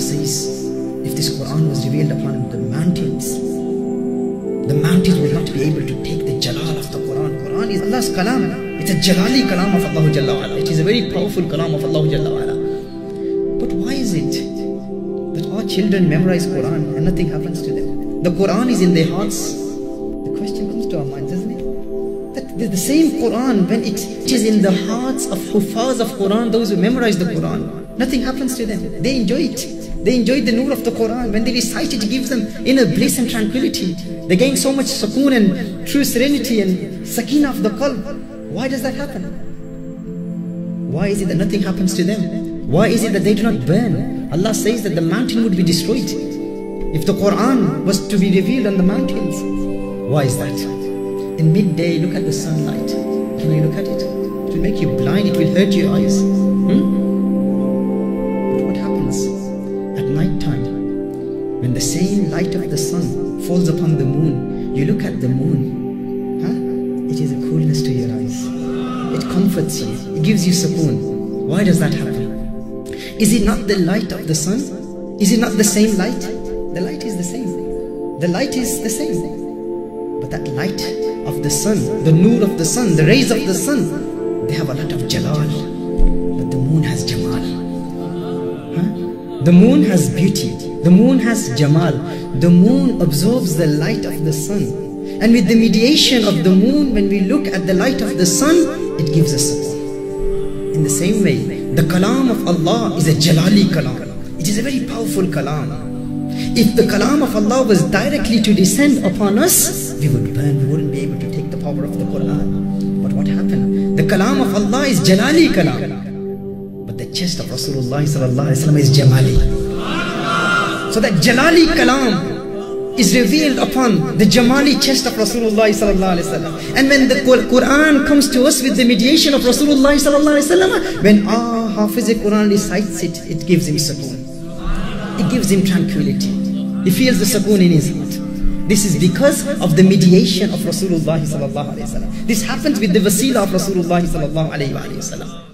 Says, if this Quran was revealed upon the mountains, the mountains will not be able to take the jalal of the Quran. Quran is Allah's kalam. It's a jalali kalam of Allah. It is a very powerful kalam of Allah. But why is it that our children memorize Quran and nothing happens to them? The Quran is in their hearts. The question comes to our minds, doesn't it? That the, same Quran, when it, is in the hearts of huffaz of Quran, those who memorize the Quran, nothing happens to them. They enjoy it. They enjoy the nur of the Quran. When they recite it, it gives them inner bliss and tranquility. They gain so much sukoon and true serenity and sakina of the qalb. Why does that happen? Why is it that nothing happens to them? Why is it that they do not burn? Allah says that the mountain would be destroyed if the Quran was to be revealed on the mountains. Why is that? In midday, look at the sunlight. Can you look at it? It will make you blind, it will hurt your eyes. When the same light of the sun falls upon the moon? You look at the moon, huh? It is a coolness to your eyes. It comforts you, it gives you sukoon. Why does that happen? Is it not the light of the sun? Is it not the same light? The light is the same. The light is the same. But that light of the sun, the nur of the sun, the rays of the sun, they have a lot of jalal. But the moon has jamal. Huh? The moon has beauty. The moon has jamal. The moon absorbs the light of the sun. And with the mediation of the moon, when we look at the light of the sun, it gives us support. In the same way, the kalam of Allah is a jalali kalam. It is a very powerful kalam. If the kalam of Allah was directly to descend upon us, we would burn, we wouldn't be able to take the power of the Quran. But what happened? The kalam of Allah is jalali kalam. But the chest of Rasulullah is jamali. So that jalali kalam is revealed upon the jamali chest of Rasulullah And when the Quran comes to us with the mediation of Rasulullah when our Hafiz Quran recites it, it gives him sukoon. It gives him tranquility. He feels the sukoon in his heart. This is because of the mediation of Rasulullah. This happens with the wasila of Rasulullah sallallahu alaihi wasallam.